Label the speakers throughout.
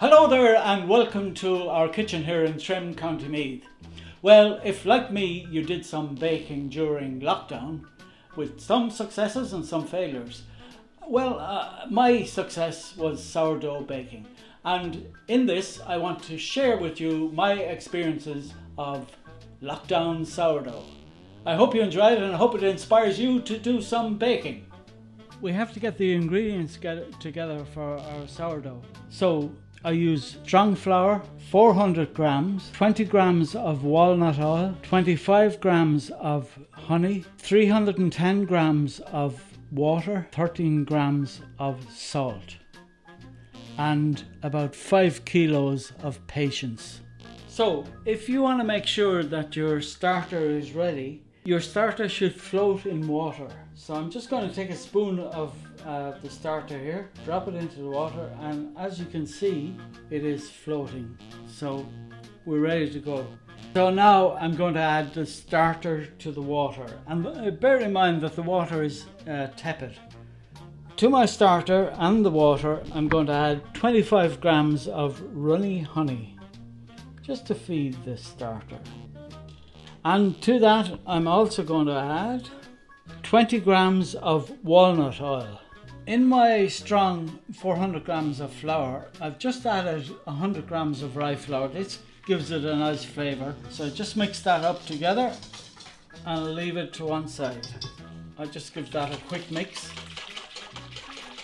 Speaker 1: Hello there and welcome to our kitchen here in Trim, County Meath. Well, if like me you did some baking during lockdown with some successes and some failures, well, uh, my success was sourdough baking. And in this, I want to share with you my experiences of lockdown sourdough. I hope you enjoy it and I hope it inspires you to do some baking. We have to get the ingredients get together for our sourdough. So I use strong flour, 400 grams, 20 grams of walnut oil, 25 grams of honey, 310 grams of water, 13 grams of salt, and about 5 kilos of patience. So, if you want to make sure that your starter is ready, your starter should float in water. So I'm just going to take a spoon of uh, the starter here, drop it into the water, and as you can see, it is floating. So we're ready to go. So now I'm going to add the starter to the water. And uh, bear in mind that the water is uh, tepid. To my starter and the water, I'm going to add 25 grams of runny honey, just to feed this starter. And to that, I'm also going to add 20 grams of walnut oil. In my strong 400 grams of flour, I've just added 100 grams of rye flour. This gives it a nice flavour. So just mix that up together and leave it to one side. I just give that a quick mix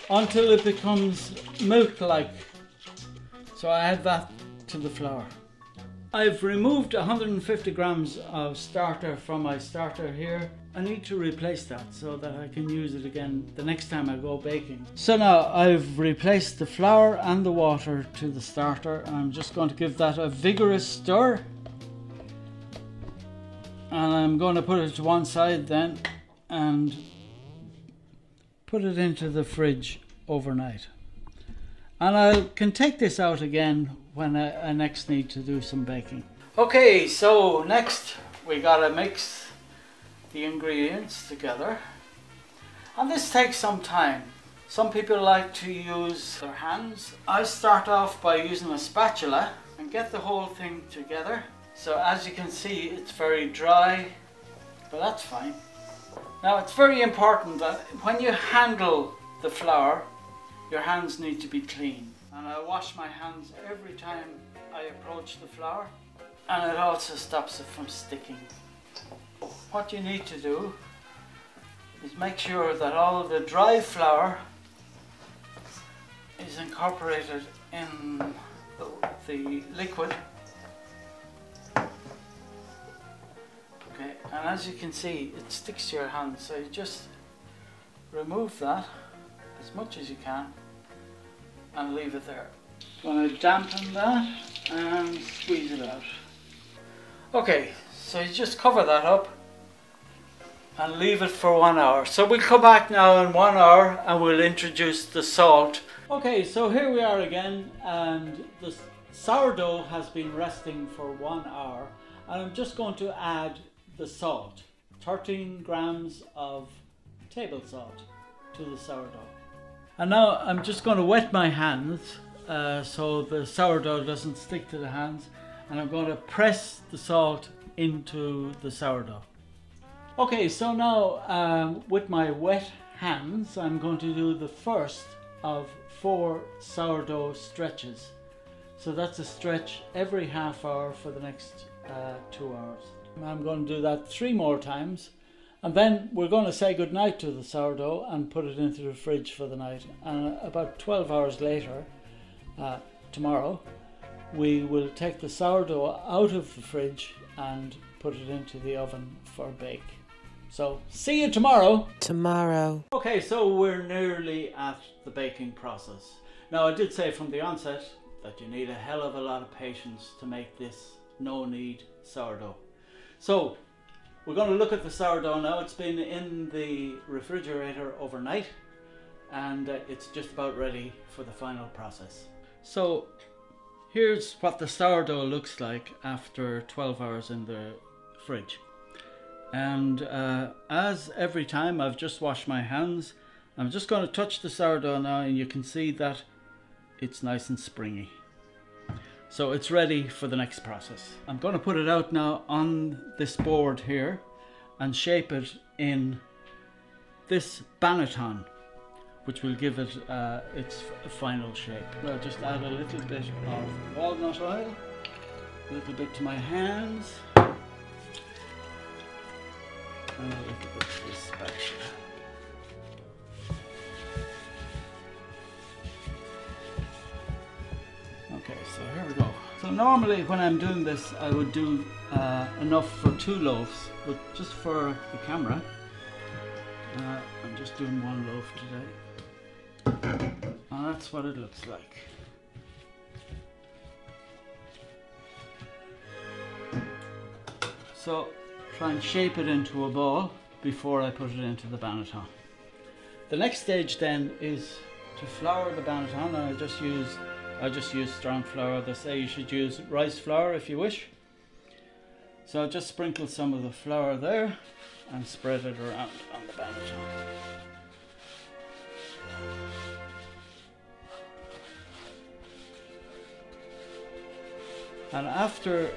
Speaker 1: until it becomes milk-like. So I add that to the flour. I've removed 150 grams of starter from my starter here. I need to replace that so that I can use it again the next time I go baking. So now I've replaced the flour and the water to the starter. I'm just going to give that a vigorous stir. And I'm going to put it to one side then and put it into the fridge overnight. And I can take this out again when I, I next need to do some baking. Okay, so next we gotta mix the ingredients together. And this takes some time. Some people like to use their hands. I start off by using a spatula and get the whole thing together. So as you can see, it's very dry, but that's fine. Now it's very important that when you handle the flour, your hands need to be clean and I wash my hands every time I approach the flour and it also stops it from sticking. What you need to do is make sure that all the dry flour is incorporated in the, liquid. Okay, and as you can see it sticks to your hands so you just remove that as much as you can and leave it there. I'm gonna dampen that and squeeze it out. Okay, so you just cover that up and leave it for one hour. So we'll come back now in one hour and we'll introduce the salt. Okay, so here we are again and the sourdough has been resting for one hour and I'm just going to add the salt. 13 grams of table salt to the sourdough. And now I'm just going to wet my hands uh, so the sourdough doesn't stick to the hands and I'm going to press the salt into the sourdough. Okay, so now um, with my wet hands I'm going to do the first of four sourdough stretches. So that's a stretch every half hour for the next uh, two hours. I'm going to do that three more times and then we're going to say goodnight to the sourdough and put it into the fridge for the night. And about 12 hours later, uh, tomorrow, we will take the sourdough out of the fridge and put it into the oven for bake. So, see you tomorrow.
Speaker 2: Tomorrow.
Speaker 1: Okay, so we're nearly at the baking process. Now, I did say from the onset that you need a hell of a lot of patience to make this no knead sourdough. So, we're going to look at the sourdough now. It's been in the refrigerator overnight and uh, it's just about ready for the final process. So here's what the sourdough looks like after 12 hours in the fridge. And uh, as every time I've just washed my hands, I'm just going to touch the sourdough now and you can see that it's nice and springy. So it's ready for the next process. I'm going to put it out now on this board here and shape it in this banneton which will give it uh, its final shape. I'll just add a little bit of walnut oil, a little bit to my hands, and a little bit to this spatula. Normally when I'm doing this, I would do uh, enough for two loaves, but just for the camera, uh, I'm just doing one loaf today. And that's what it looks like. So try and shape it into a ball before I put it into the banneton. The next stage then is to flour the banneton and I just use I just use strong flour. They say you should use rice flour if you wish. So just sprinkle some of the flour there and spread it around on the banneton. And after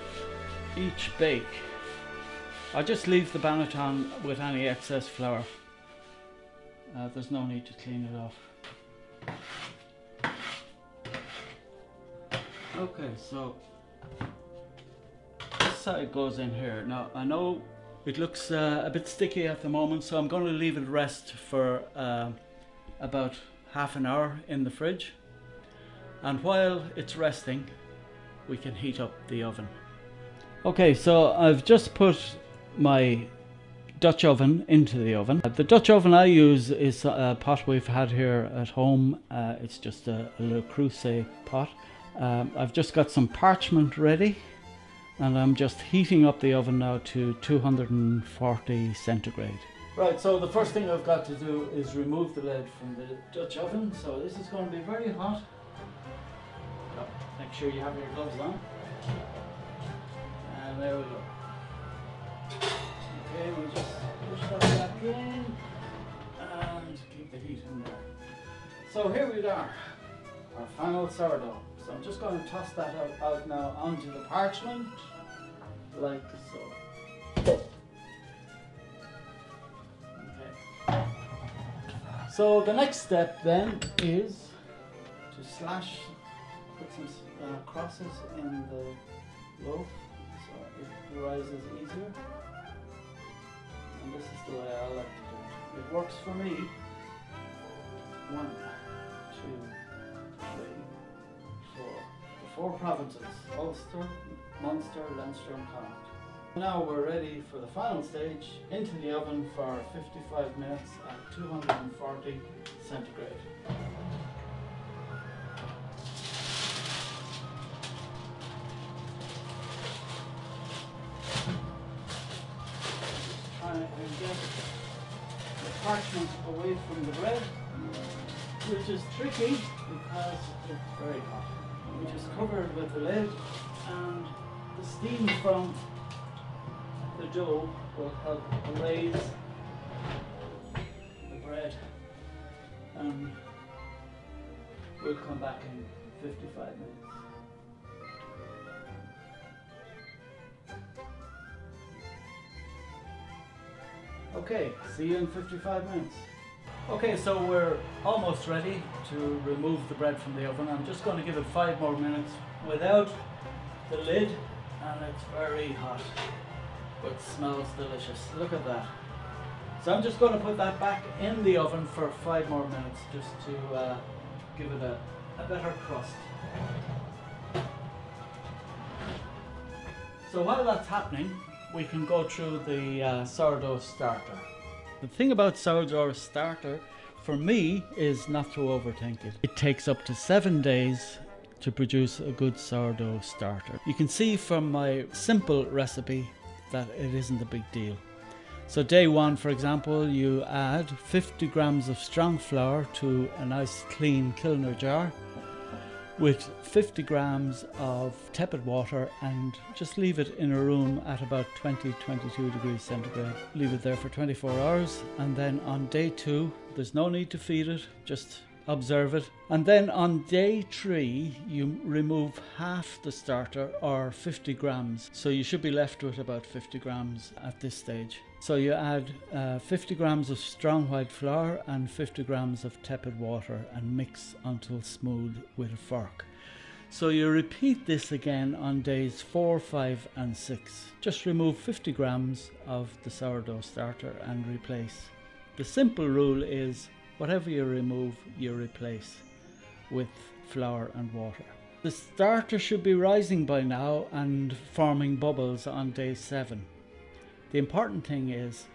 Speaker 1: each bake, I just leave the banneton with any excess flour. Uh, there's no need to clean it off. Okay, so this side goes in here. Now I know it looks uh, a bit sticky at the moment, so I'm going to leave it rest for uh, about half an hour in the fridge. And while it's resting, we can heat up the oven. Okay, so I've just put my Dutch oven into the oven. The Dutch oven I use is a pot we've had here at home. Uh, it's just a, a Le Creuset pot. Um, I've just got some parchment ready and I'm just heating up the oven now to 240 centigrade. Right, so the first thing I've got to do is remove the lid from the Dutch oven. So this is going to be very hot. Make sure you have your gloves on. And there we go. Okay, we'll just push that back in and keep the heat in there. So here we are, our final sourdough. So I'm just going to toss that out, out now onto the parchment, like so. Okay. So the next step then is to slash, put some uh, crosses in the loaf so it rises easier. And this is the way I like to do it. It works for me. One, four provinces, Ulster, Munster, Leinster and Connaught. Now we're ready for the final stage, into the oven for 55 minutes at 240 centigrade. Try and get the parchment away from the bread, which is tricky because it's very hot which is covered with the lid and the steam from the dough will help raise the bread and we'll come back in 55 minutes. Okay, see you in 55 minutes. Okay, so we're almost ready to remove the bread from the oven. I'm just going to give it five more minutes without the lid and it's very hot but smells delicious. Look at that. So I'm just going to put that back in the oven for five more minutes just to uh, give it a, a better crust. So while that's happening, we can go through the uh, sourdough starter. The thing about sourdough starter for me is not to overthink it. It takes up to seven days to produce a good sourdough starter. You can see from my simple recipe that it isn't a big deal. So day one, for example, you add 50 grams of strong flour to a nice clean Kilner jar with 50 grams of tepid water and just leave it in a room at about 20 22 degrees centigrade. Leave it there for 24 hours and then on day two, there's no need to feed it, just observe it. And then on day three, you remove half the starter or 50 grams. So you should be left with about 50 grams at this stage. So you add uh, 50 grams of strong white flour and 50 grams of tepid water and mix until smooth with a fork. So you repeat this again on days 4, 5 and 6. Just remove 50 grams of the sourdough starter and replace. The simple rule is whatever you remove, you replace with flour and water. The starter should be rising by now and forming bubbles on day 7. The important thing is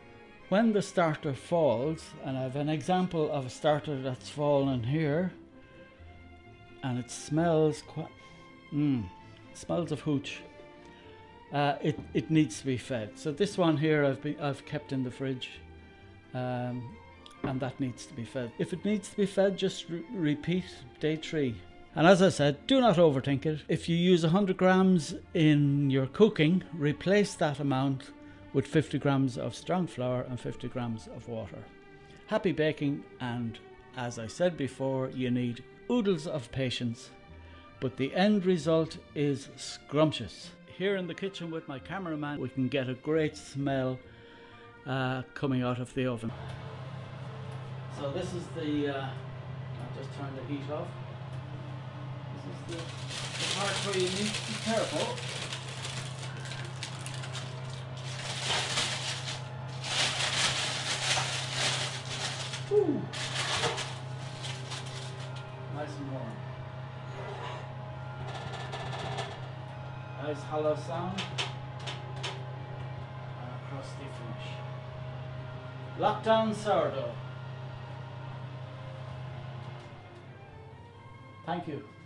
Speaker 1: when the starter falls, and I have an example of a starter that's fallen here, and it smells quite, mm, smells of hooch. Uh, it, it needs to be fed. So this one here I've, been, I've kept in the fridge um, and that needs to be fed. If it needs to be fed, just re- repeat day three. And as I said, do not overthink it. If you use 100 grams in your cooking, replace that amount with 50 grams of strong flour and 50 grams of water. Happy baking, and as I said before, you need oodles of patience, but the end result is scrumptious. Here in the kitchen with my cameraman, we can get a great smell uh, coming out of the oven. So this is the, uh, I'll just turn the heat off. This is the, the part where you need to be careful Ooh. Nice and warm. Nice hollow sound. And a crusty finish. Lockdown sourdough. Thank you.